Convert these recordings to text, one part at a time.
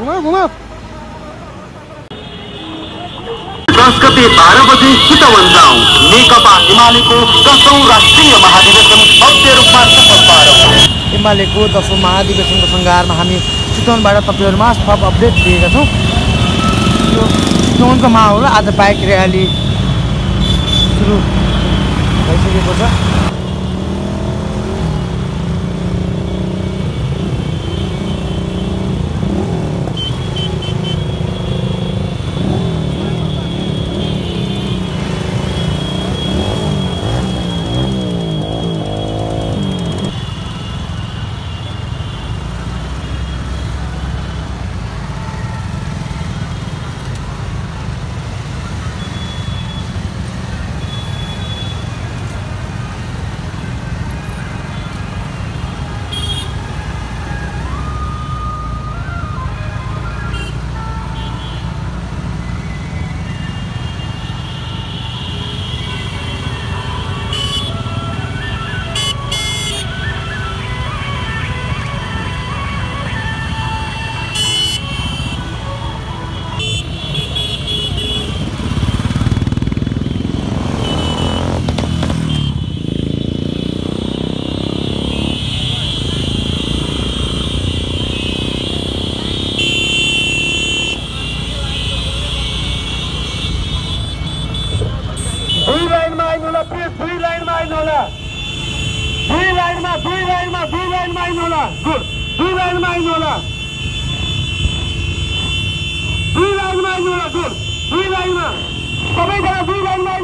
घुमा घुमा दस गते बाह्र बजे चितवन जाउँ। नेकपा एमालेको दसौँ राष्ट्रिय महाधिवेशन भव्य रूपमा सफल पारौँ। एमालेको दसौँ महाधिवेशनको सङ्घारमा हामी चितवनबाट तपाईँहरूमा थप अपडेट दिएका छौँ। यो चितवनको माहौल आज बाइक र्याली सुरु भइसकेको छ। 届いたら B がいない。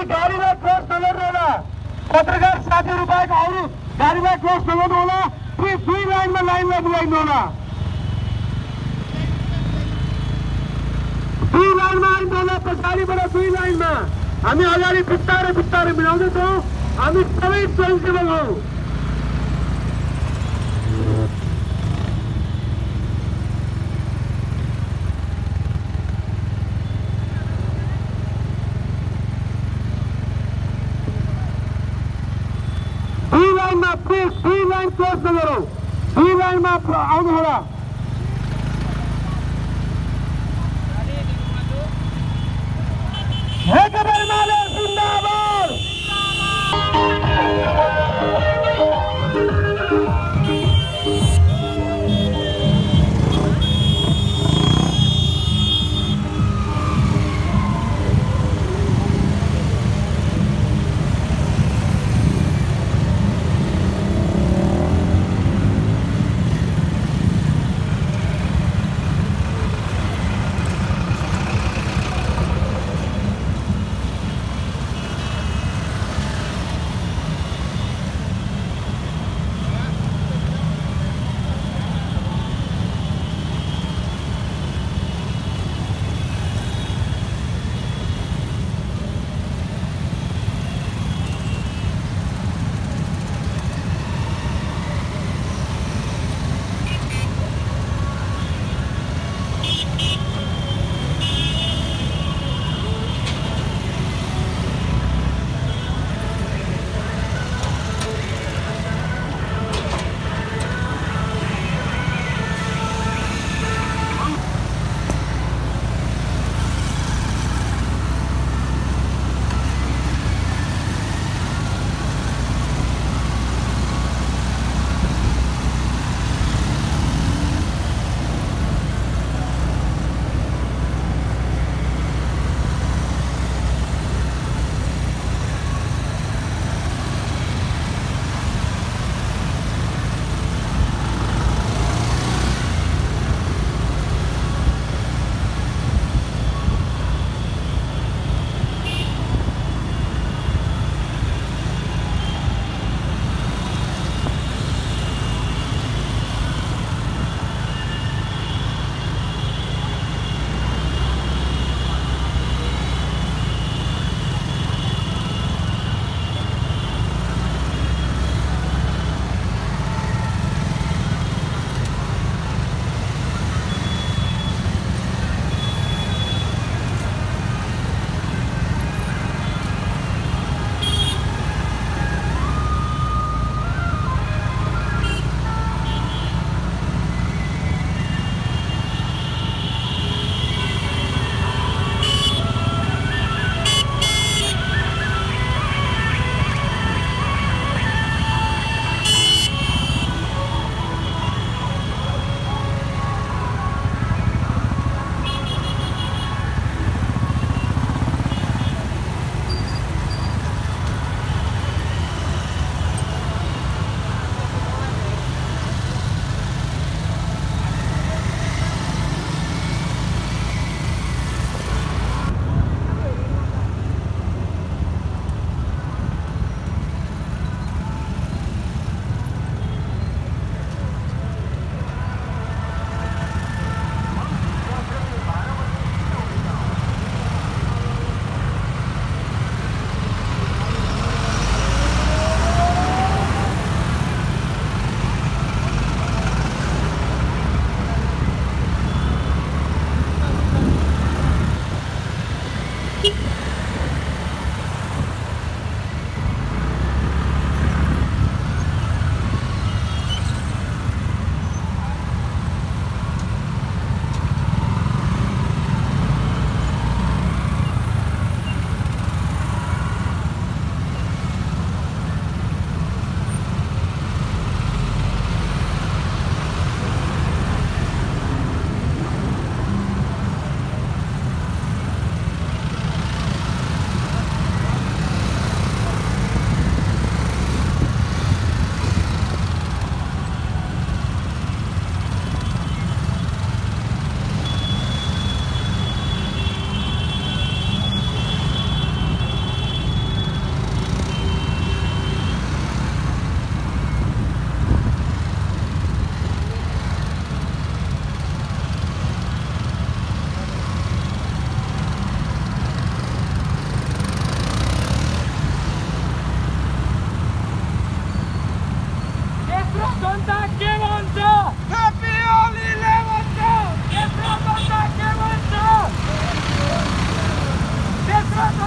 अगाडि गाडीलाई क्रस नगर्नु होला पत्रकार साथीहरू बाहेक अरू गाडीलाई क्रस नगर्नु होला प्लिज दुई लाइनमा लाइनलाई मिलाइनु होला दुई लाइनमा आइनु होला पछाडिबाट दुई लाइनमा हामी अगाडि बिस्तारै बिस्तारै मिलाउँदैछौँ हामी सबै स्वयंसेवक हौ ප්‍රශ්න කරෝ දීගයිම අවධහලා ඒක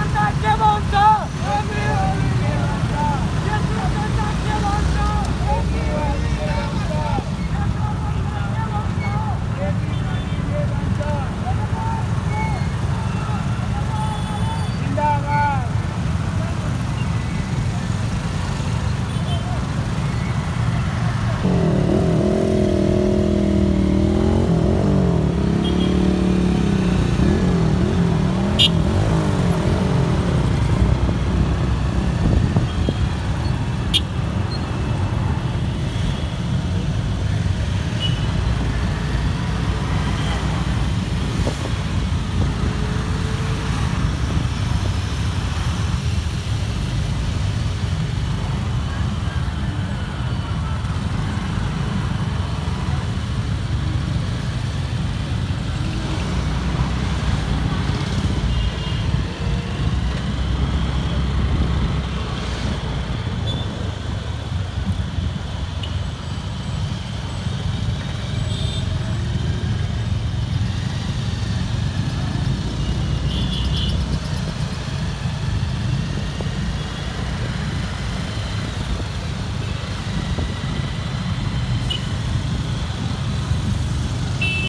Contact them on top!